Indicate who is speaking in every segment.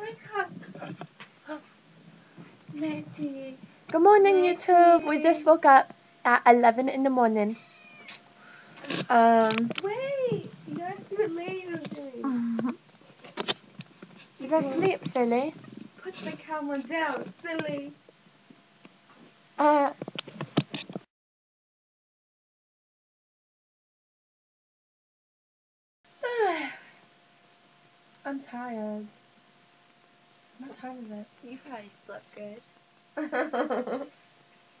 Speaker 1: Wake up.
Speaker 2: Good morning, YouTube. We just woke up at 11 in the morning. Um,
Speaker 1: Wait. You gotta see what Lady was doing.
Speaker 2: she's asleep, silly.
Speaker 1: Put the camera down, silly.
Speaker 2: Uh, I'm tired. I'm not tired of
Speaker 1: You probably slept good.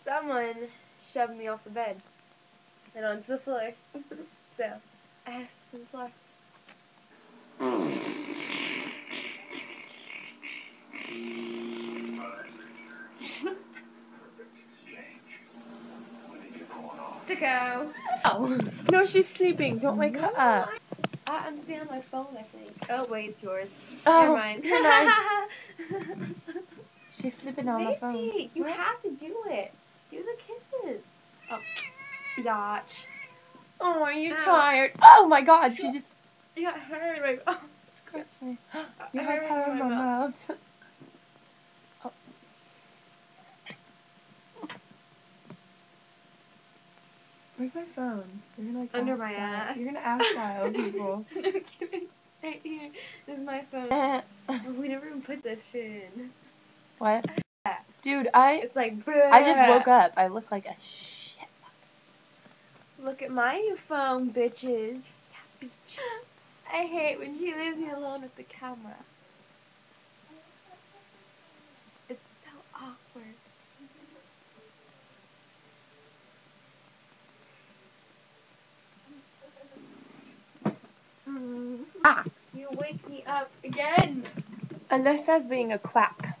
Speaker 1: Someone shoved me off the bed and onto the floor. so, ass to the floor. Sicko.
Speaker 2: oh. No, she's sleeping. Don't wake her up.
Speaker 1: I, I'm seeing on my phone, I think. Oh, wait, it's yours.
Speaker 2: Oh,
Speaker 1: Never mind.
Speaker 2: She's slipping on my phone.
Speaker 1: Nancy, you
Speaker 2: What?
Speaker 1: have to do it. Do the kisses. Oh, biatch.
Speaker 2: Oh, are you
Speaker 1: Ow.
Speaker 2: tired? Oh my god, she just
Speaker 1: You got hair in my mouth.
Speaker 2: scratched me. You
Speaker 1: Hair
Speaker 2: have hair in my mouth. Oh. Where's my phone? You're gonna like
Speaker 1: Under my
Speaker 2: that.
Speaker 1: ass.
Speaker 2: You're gonna ask wild people.
Speaker 1: no kidding. It's right here. This is my phone. Oh, we never even put this shit in.
Speaker 2: what? Dude, I
Speaker 1: It's like,
Speaker 2: I just woke up. I look like a shit.
Speaker 1: Look at my new phone, bitches. Yeah, bitch. I hate when she leaves me alone with the camera. It's so awkward. Mm.
Speaker 2: Ah.
Speaker 1: You wake me up again.
Speaker 2: Alyssa's being a quack.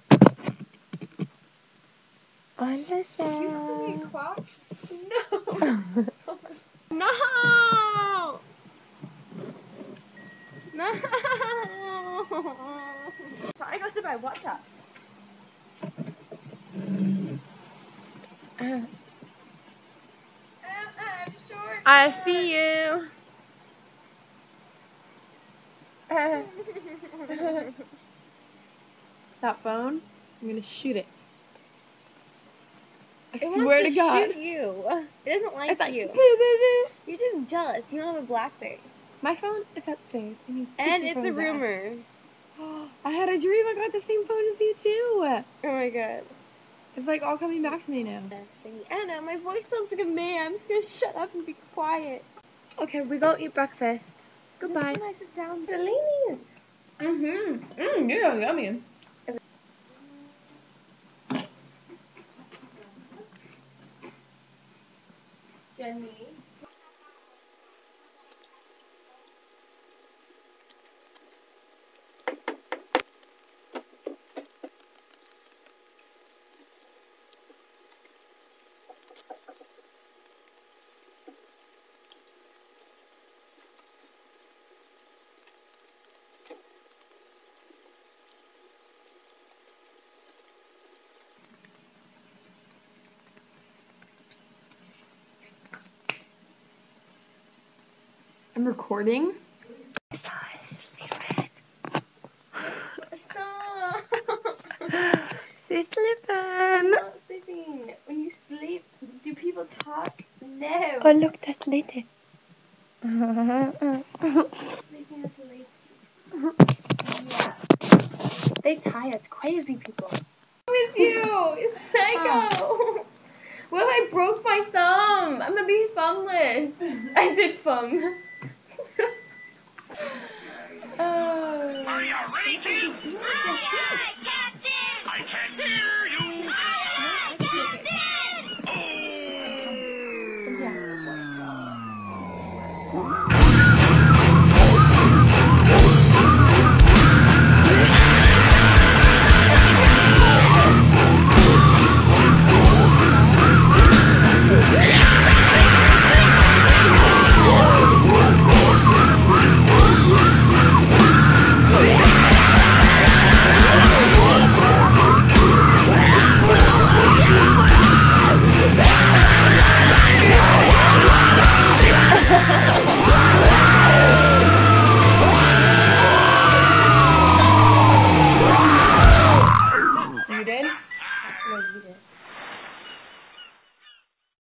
Speaker 1: You call me a quack? No. No! No! I go sit by WhatsApp. I'm.
Speaker 2: I see you. that phone, I'm gonna shoot it. I
Speaker 1: It
Speaker 2: swear
Speaker 1: to
Speaker 2: to God.
Speaker 1: shoot you. It doesn't like
Speaker 2: It's like,
Speaker 1: you.
Speaker 2: "Boo, boo, boo."
Speaker 1: You're just jealous. You don't have a BlackBerry.
Speaker 2: My phone is upstairs. I mean,
Speaker 1: And it's a rumor.
Speaker 2: I had a dream I got the same phone as you too.
Speaker 1: Oh my god.
Speaker 2: It's like all coming back to me now.
Speaker 1: Know. My voice sounds like a man. I'm just gonna shut up and be quiet.
Speaker 2: Okay, we go eat breakfast. Goodbye.
Speaker 1: When I sit down, Delini's.
Speaker 2: Mm-hmm. Mm, yeah, yummy.
Speaker 1: Jenny.
Speaker 2: I'm recording.
Speaker 1: Stop.
Speaker 2: She's um.
Speaker 1: I'm
Speaker 2: sleeping.
Speaker 1: not sleeping. When you sleep, do people talk? No.
Speaker 2: Oh, look, that's Lady.
Speaker 1: Sleeping is lazy. Yeah.
Speaker 2: they tired, crazy people.
Speaker 1: with you, you psycho. What if I broke my thumb? I'm gonna be thumbless. I did thumb. oh.
Speaker 3: Are you ready to?